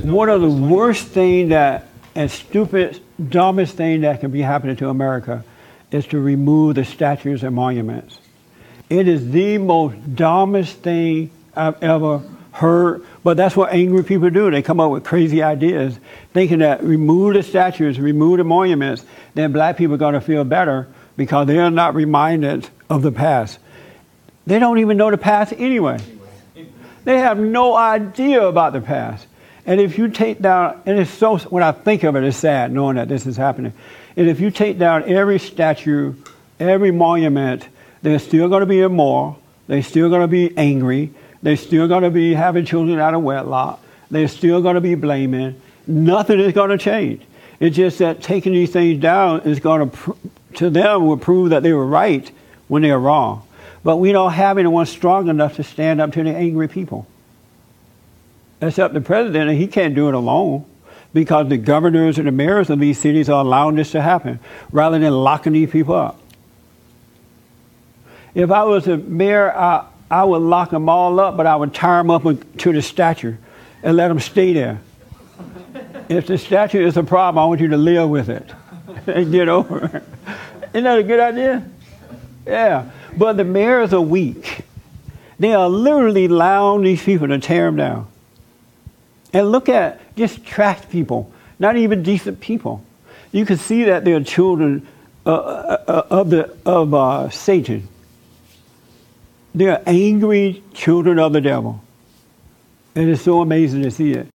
one of the worst thing that and stupid, dumbest thing that can be happening to America is to remove the statues and monuments. It is the most dumbest thing I've ever heard. But that's what angry people do. They come up with crazy ideas, thinking that remove the statues, remove the monuments, then black people are going to feel better because they are not reminded of the past. They don't even know the past anyway. They have no idea about the past. And if you take down, and it's so, when I think of it, it's sad knowing that this is happening. And if you take down every statue, every monument, they're still going to be immoral. They're still going to be angry. They're still going to be having children out of wedlock. They're still going to be blaming. Nothing is going to change. It's just that taking these things down is going to, pr- to them, will prove that they were right when they're wrong. But we don't have anyone strong enough to stand up to the angry people. Except the president, and he can't do it alone because the governors and the mayors of these cities are allowing this to happen rather than locking these people up. If I was a mayor, I, I would lock them all up, but I would tie them up to the statue and let them stay there. if the statue is a problem, I want you to live with it and get over it. Isn't that a good idea? Yeah. But the mayors are weak. They are literally allowing these people to tear them down. And look at just trash people, not even decent people. You can see that they're children uh, uh, of, the, of uh, Satan. They're angry children of the devil. And It is so amazing to see it.